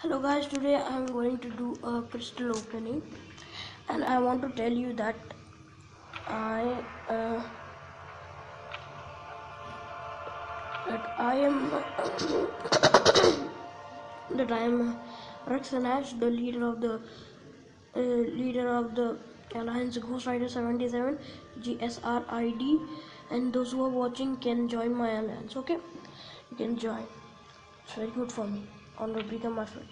hello guys today i'm going to do a crystal opening and i want to tell you that i uh, that i am that i am Raxanash, the leader of the uh, leader of the alliance ghost rider 77 gsrid and those who are watching can join my alliance okay? You can join. It's very good for me on the my friend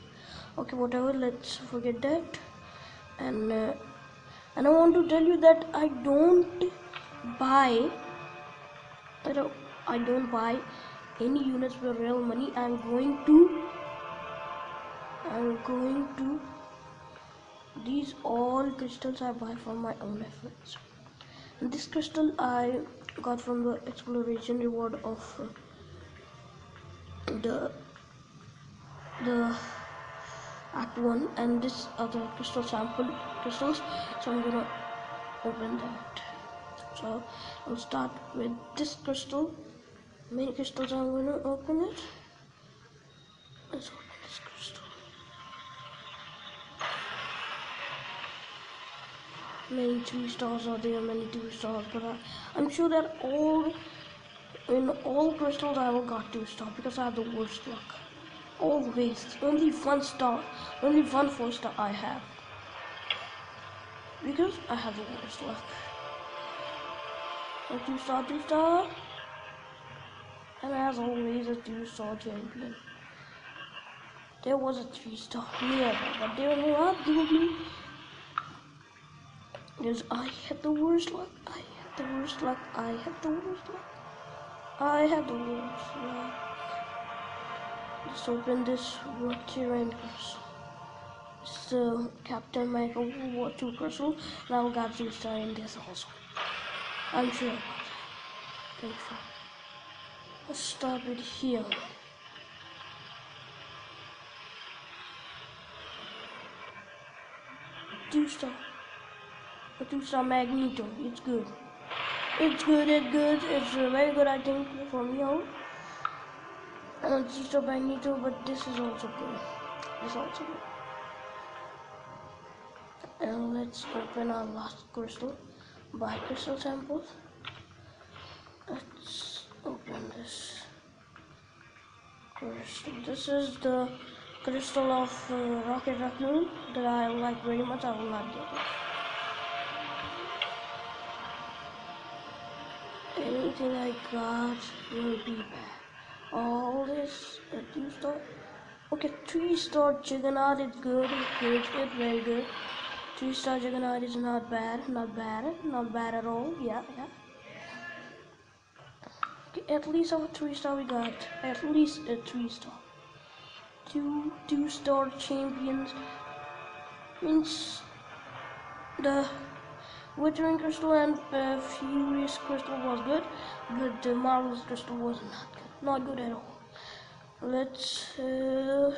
okay whatever let's forget that. And uh, and i want to tell you that i don't buy that i don't buy any units with real money. I'm going to i'm going to these all crystals i buy from my own efforts. And this crystal i got from the exploration reward of the the act one and this other crystal sample crystals. So i'm gonna open that. So i'll start with this crystal. Many crystals i'm gonna open it. Let's open this crystal. Many three stars are there many two stars but I, i'm sure that all in all crystals i will got two stars because i have the worst luck always only one star only one four star i have. Because i have the worst luck. A two star two star and as always a two star champion. There was a three star nearby but they were not me. Because i had the worst luck i had the worst luck i had the worst luck. I had the worst luck Let's open this. It's the Captain Michael World War II crystal. Now got two star in this also. I'm sure about that. Sure. Let's start with here. Two star. A two star Magneto. It's good. It's good, it's good. It's very good I think for me out. Uh, Zito Magneto, but this is also good. This is also good. And let's open our last crystal. Buy crystal samples. Let's open this crystal. This is the crystal of uh, Rocket Raccoon that I like very much. I will not get it. Anything I got will be bad all this a two star okay three star juggernaut is good it's good very good. Three star juggernaut is not bad not bad not bad at all yeah yeah. Okay, at least our three star we got at least a three star. Two two star champions means the Withering Crystal and uh, Furious Crystal was good, but the Marvelous Crystal was not good not good at all. Let's uh,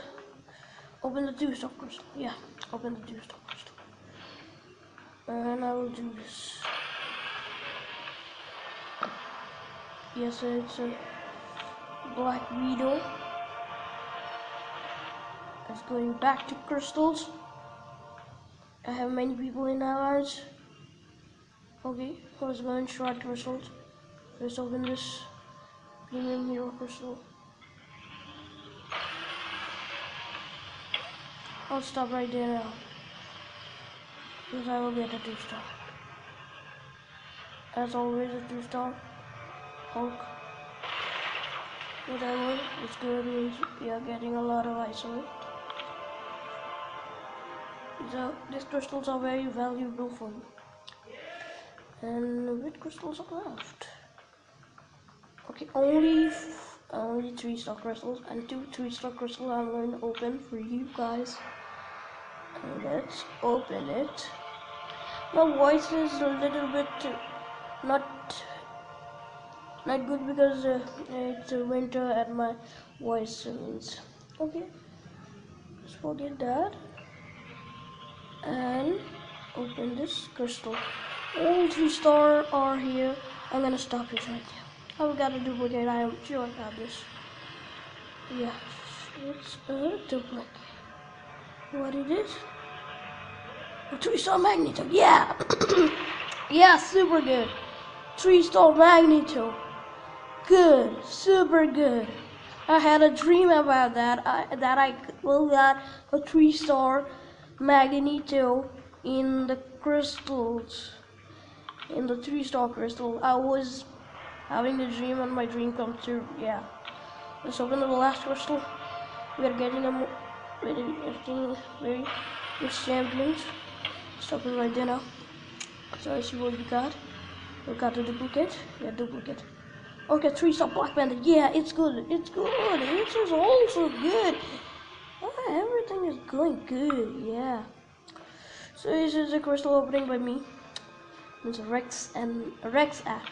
open the two crystal. Yeah, open the two crystal. And I will do this. Yes, it's a Black Widow. It's going back to crystals. I have many people in allies. Okay, let's go and short crystals. Let's open this. I'll stop right there now. Because I will get a 2 star. As always, a 2 star. Hulk. Whatever, it's good means we are getting a lot of ISO-8. So, these crystals are very valuable for me. And which crystals are left? Okay, only only three star crystals and two three star crystals I'm going to open for you guys. And let's open it. My voice is a little bit not not good because uh, it's winter and my voice means okay. Let's forget that and open this crystal. All three star are here. I'm gonna stop it right there. Oh, we got a duplicate. I am sure I got this. Yes, it's a uh, duplicate. What is this? A three-star magneto. Yeah. yeah, super good. Three-star magneto. Good. Super good. I had a dream about that. I, that I will got a three-star magneto in the crystals. In the three-star crystal. I was having a dream and my dream come true. Yeah. Let's open the last crystal. We are getting a very interesting, very good champions. Stop it right there now. So I see what we got. We got a duplicate. Yeah, duplicate. Okay, three star Black Panther. Yeah, it's good. It's good. It is also good. Oh, everything is going good. Yeah. So this is a crystal opening by me. It's Rex and Rex Ash.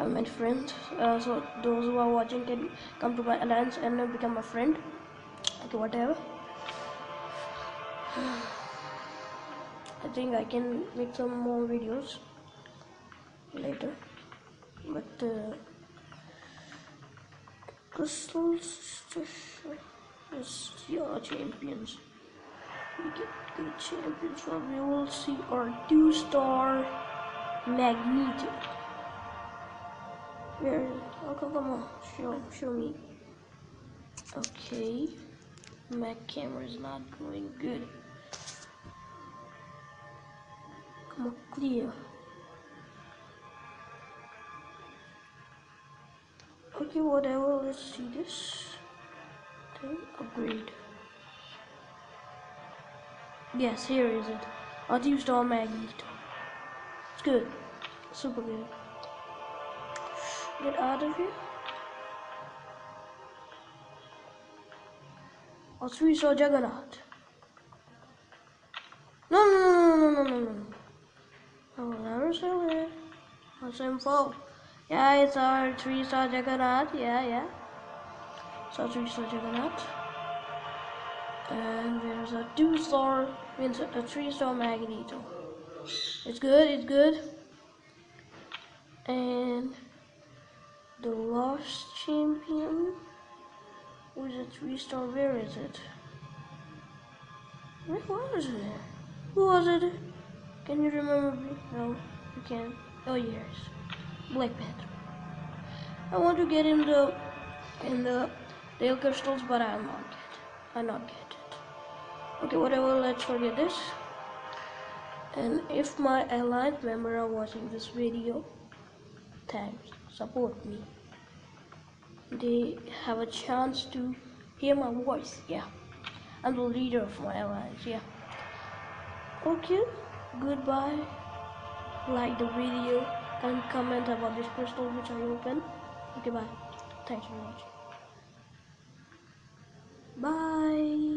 I'm my friend. Uh, so those who are watching can come to my alliance and become a friend. Okay, whatever. I think I can make some more videos later. But uh, crystals is your champions. We get good champions. So we will see our two-star Magneto. Where? Oh, come on, show, show me. Okay, my camera is not going good. Come on, clear. Okay, whatever. Let's see this. Okay, upgrade. Yes, here is it. I'll use all magnet. It's good. Super good. Get out of here. I'll three saw Juggernaut. No, no, no, no, no, no, no, no. I will never sell it. What's info? Yeah, it's our three star Juggernaut. Yeah, yeah. So three star Juggernaut. And there's a two star, means a three star Magneto. It's good, it's good. And the Lost Champion was a three star. Where is it? Where was it? Who was it? Can you remember me? No, you can't. Oh yes, Black Panther. I want to get in the in the Dale crystals, but I'm not get. I'll not get it. Okay, whatever. Let's forget this. And if my alliance member are watching this video, thanks. Support me. They have a chance to hear my voice. Yeah, I'm the leader of my alliance. Yeah. Okay goodbye like the video and comment about this crystal which I open okay bye thanks for watching bye